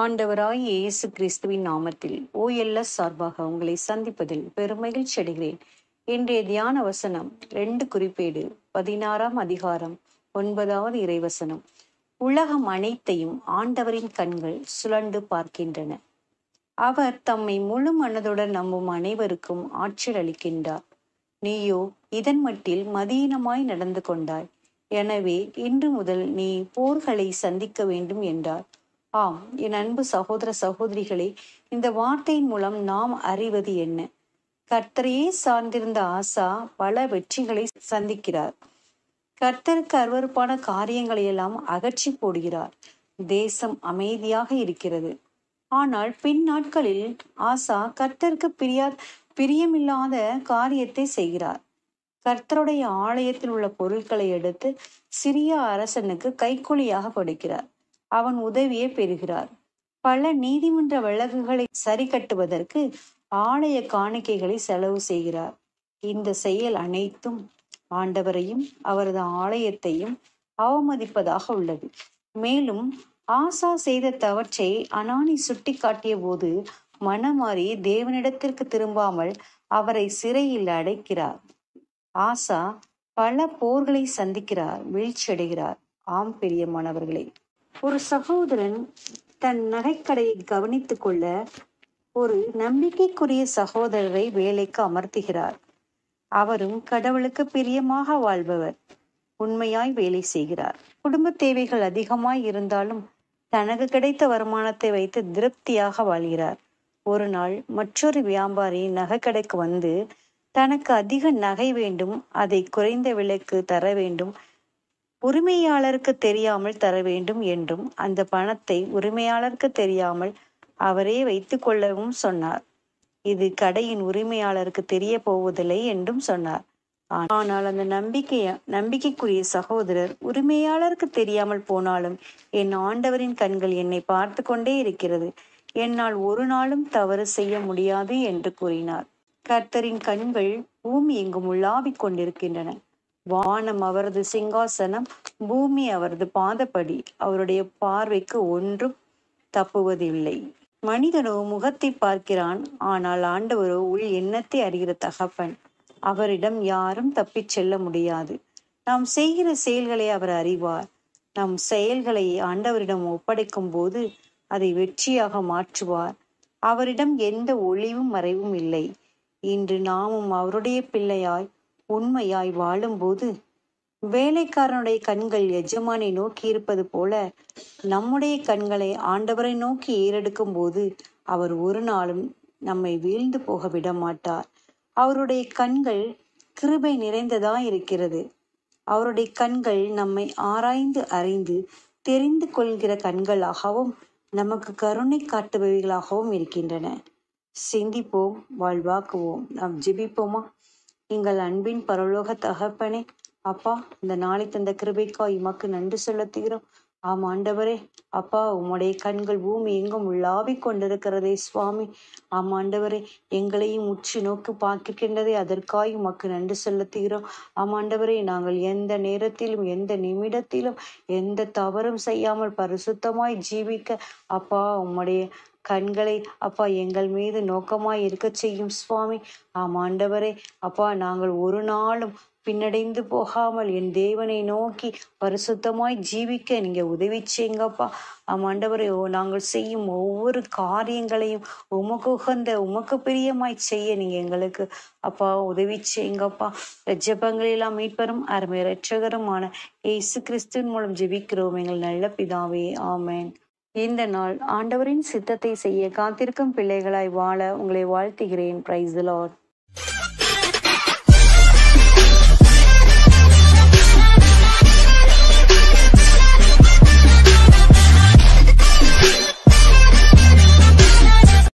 ஆண்டவராய் இயேசு கிறிஸ்துவின் நாமத்தில் ஓஎல்எஸ் சார்பாக உங்களை சந்திப்பதில் பெருமகிழ்ச்சி அடைகிறேன். இன்றைய தியான வசனம் ரெண்டு குறிப்பேடு பதினாறாம் அதிகாரம் ஒன்பதாவது இறைவசனம். உலகம் அனைத்தையும் ஆண்டவரின் கண்கள் சுழண்டு பார்க்கின்றன. அவர் தம்மை முழு மனதுடன் நம்பும் அனைவருக்கும் ஆற்றல் அளிக்கின்றார். நீயோ இதன் மட்டில் மதியினமாய் நடந்து கொண்டாய். எனவே இன்று முதல் நீ போர்களை சந்திக்க வேண்டும் என்றார். ஆம் என் அன்பு சகோதர சகோதரிகளே இந்த வார்த்தையின் மூலம் நாம் அறிவது என்ன? கர்த்தரையே சார்ந்திருந்த ஆசா பல வெற்றிகளை சந்திக்கிறார். கர்த்தருக்கு அருவருப்பான காரியங்களை எல்லாம் அகற்றி போடுகிறார். தேசம் அமைதியாக இருக்கிறது. ஆனால் பின் நாட்களில் ஆசா கர்த்தருக்கு பிரியா பிரியமில்லாத காரியத்தை செய்கிறார். கர்த்தருடைய ஆலயத்தில் உள்ள பொருட்களை எடுத்து சிறிய அரசனுக்கு கைக்கூலியாக கொடுக்கிறார். அவன் உதவியை பெறுகிறார். பல நீதிமன்ற வழக்குகளை சரி கட்டுவதற்கு ஆலய காணிக்கைகளை செலவு செய்கிறார். இந்த செயல் அனைத்தும் ஆண்டவரையும் அவரது ஆலயத்தையும் அவமதிப்பதாக உள்ளது. மேலும் ஆசா செய்த தவற்றை அனானி சுட்டி காட்டிய போது மனமாறி தேவனிடத்திற்கு திரும்பாமல் அவரை சிறையில் அடைக்கிறார். ஆசா பல போர்களை சந்திக்கிறார் வீழ்ச்சியடைகிறார். ஆம் பெரியமானவர்களே ஒரு சகோதரன் தன் நகைக்கடையை கவனித்துக் கொள்ள ஒரு நம்பிக்கைக்குரிய சகோதரரை வேலைக்கு அமர்த்துகிறார். அவரும் கடவுளுக்கு பிரியமாக வாழ்பவர். உண்மையாய் வேலை செய்கிறார். குடும்ப தேவைகள் அதிகமாய் இருந்தாலும் தனக்கு கிடைத்த வருமானத்தை வைத்து திருப்தியாக வாழ்கிறார். ஒரு நாள் மற்றொரு வியாபாரி நகைக்கடைக்கு வந்து தனக்கு அதிக நகை வேண்டும் அதை குறைந்த விலைக்கு தர வேண்டும் உரிமையாளருக்கு தெரியாமல் தர வேண்டும் என்றும் அந்த பணத்தை உரிமையாளருக்கு தெரியாமல் அவரே வைத்துக் கொள்ளவும் சொன்னார். இது கடையின் உரிமையாளருக்கு தெரிய போவதில்லை என்றும் சொன்னார். ஆனால் அந்த நம்பிக்கைய நம்பிக்கைக்குரிய சகோதரர் உரிமையாளருக்கு தெரியாமல் போனாலும் என் ஆண்டவரின் கண்கள் என்னை பார்த்து கொண்டே இருக்கிறது. என்னால் ஒரு நாளும் தவறு செய்ய முடியாது என்று கூறினார். கர்த்தரின் கண்கள் பூமி எங்கும் உலாவிக் கொண்டிருக்கின்றன. வானம் அவரது சிங்காசனம் பூமி அவரது பாதப்படி. அவருடைய பார்வைக்கு ஒன்றும் தப்புவதில்லை. மனிதனோ முகத்தை பார்க்கிறான் ஆனால் ஆண்டவரோ உள் எண்ணத்தை அறிகிற தகப்பன். அவரிடம் யாரும் தப்பிச் செல்ல முடியாது. நாம் செய்கிற செயல்களை அவர் அறிவார். நம் செயல்களை ஆண்டவரிடம் ஒப்படைக்கும் போது அதை வெற்றியாக மாற்றுவார். அவரிடம் எந்த ஒளிவும் மறைவும் இல்லை. இன்று நாமும் அவருடைய பிள்ளையாய் உண்மையாய் வாழும்போது வேலைக்காரனுடைய கண்கள் எஜமானை நோக்கி இருப்பது போல நம்முடைய கண்களை ஆண்டவரை நோக்கி ஏறெடுக்கும் போது அவர் ஒரு நாளும் நம்மை வீழ்ந்து போக விட மாட்டார் அவருடைய கண்கள் கிருபை நிறைந்ததா இருக்கிறது. அவருடைய கண்கள் நம்மை ஆராய்ந்து அறிந்து தெரிந்து கொள்கிற கண்களாகவும் நமக்கு கருணை காட்டுபவைகளாகவும் இருக்கின்றன. சிந்திப்போம் வாழ்வாக்குவோம். நாம் ஜெபிப்போமா? எங்கள் அன்பின் பரலோக தகப்பனே அப்பா இந்த நாளை தந்த கிருபைக்கா உமக்கு நன்றி செலுத்துகிறோம். ஆம் ஆண்டவரே அப்பா உம்முடைய கண்கள் பூமி எங்கும் உள்ளாவிக் கொண்டிருக்கிறதே சுவாமி. ஆம் ஆண்டவரே எங்களையும் உச்சி நோக்கு பார்க்கின்றதே அதற்காய் உமக்கு நன்றி செலுத்துகிறோம். ஆம் ஆண்டவரே நாங்கள் எந்த நேரத்திலும் எந்த நிமிடத்திலும் எந்த தவறும் செய்யாமல் பரிசுத்தமாய் ஜீவிக்க அப்பா உம்முடைய கண்களை அப்பா எங்கள் மீது நோக்கமாய் இருக்க செய்யும் சுவாமி. ஆம் ஆண்டவரே அப்பா நாங்கள் ஒரு நாளும் பின்னடைந்து போகாமல் என் தேவனை நோக்கி பரிசுத்தமாய் ஜீவிக்க நீங்க உதவி செய்யுங்கப்பா. ஆம் ஆண்டவரே ஓ நாங்கள் செய்யும் ஒவ்வொரு காரியங்களையும் உமக்கு உகந்த உமக்கு பிரியமாய் செய்ய நீங்க எங்களுக்கு அப்பா உதவி செய்யுங்கப்பா. ஜெபங்களெல்லாம் மீட்பரும் அருமை ரட்சகருமான இயேசு கிறிஸ்துவின் மூலம் ஜெபிக்கிறோம் எங்கள் நல்ல பிதாவே. ஆமேன். இந்த நாள் ஆண்டவரின் சித்தத்தை செய்ய காத்திருக்கும் பிள்ளைகளாய் வாழ உங்களை வாழ்த்துகிறேன். Price Lord